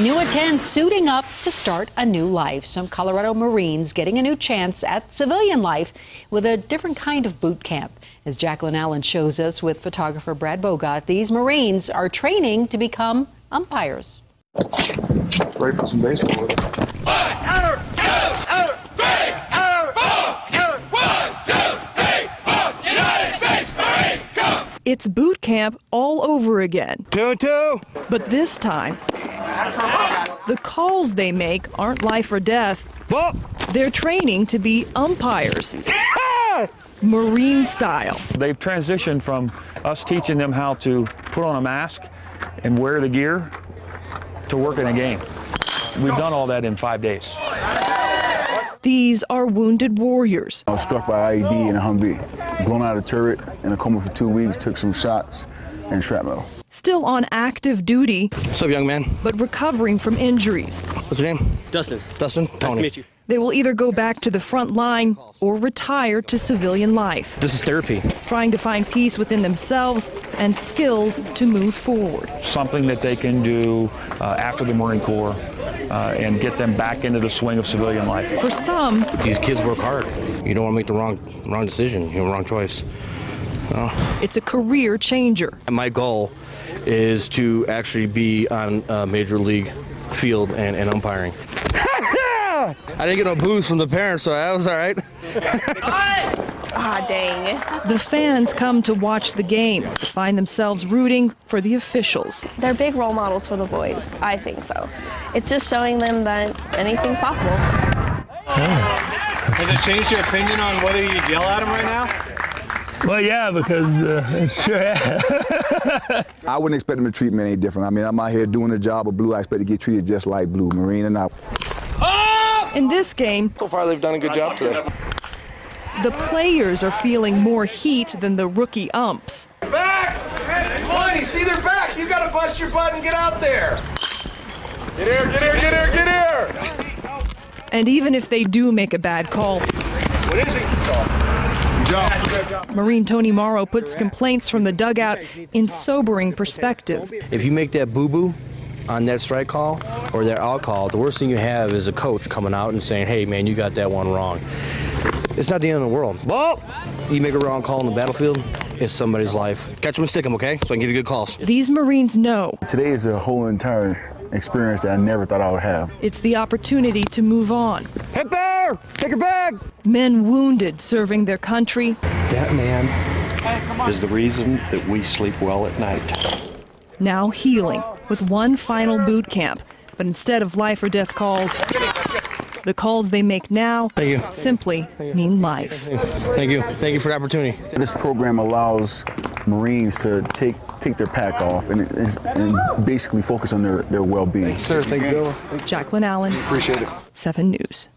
New at 10 suiting up to start a new life. Some Colorado Marines getting a new chance at civilian life with a different kind of boot camp. As Jaclyn Allen shows us with photographer Brad Bogart, these Marines are training to become umpires. Ready for some baseball with it. It's boot camp all over again. Two, two. But this time, the calls they make aren't life or death. Ball. They're training to be umpires, Marine style. They've transitioned from us teaching them how to put on a mask and wear the gear to work in a game. We've done all that in five days. These are wounded warriors. I was struck by IED in a Humvee, blown out of turret in a coma for two weeks, took some shots and shrapnel. Still on active duty, What's up, young man? but recovering from injuries. What's your name? Dustin, Dustin. nice Tony. to meet you. They will either go back to the front line or retire to civilian life, This is therapy. trying to find peace within themselves and skills to move forward. Something that they can do uh, after the Marine Corps uh, and get them back into the swing of civilian life. For some, These kids work hard. You don't want to make the wrong wrong decision, you know, wrong choice. It's a career changer. My goal is to actually be on a major league field and, and umpiring. I didn't get no boos from the parents, so that was all right. Ah, dang. The fans come to watch the game, find themselves rooting for the officials. They're big role models for the boys. I think so. It's just showing them that anything's possible. Has it changed your opinion on whether you yell at them right now? Well, yeah, because uh, sure. I wouldn't expect them to treat me any different. I mean, I'm out here doing the job of Blue. I expect to get treated just like Blue, Marine and I. In this game, So far, they've done a good job today. the players are feeling more heat than the rookie umps. Back! Come on, you see their back. You gotta bust your butt and get out there. Get here, get here, get here, get here! And even if they do make a bad call, What is it? He's out. Marine Tony Morrow puts complaints from the dugout in sobering perspective. If you make that boo boo on that strike call or that out call, the worst thing you have is a coach coming out and saying, hey, man, you got that one wrong. It's not the end of the world. Well, you make a wrong call on the battlefield, it's somebody's life. Catch them and stick them, okay? So I can give you good calls. These Marines know Today is a whole entire experience that I never thought I would have. it's the opportunity to move on. Hit bear! Take her back! Men wounded serving their country, That man is the reason that we sleep well at night. now healing with one final boot camp. But instead of life or death calls, the calls they make now Thank you. simply mean life. Thank you. Thank you for the opportunity. This program allows Marines to take take their pack off and, and basically focus on their, their well-being. Sir, thank you. Jaclyn Allen, Appreciate it. 7 News.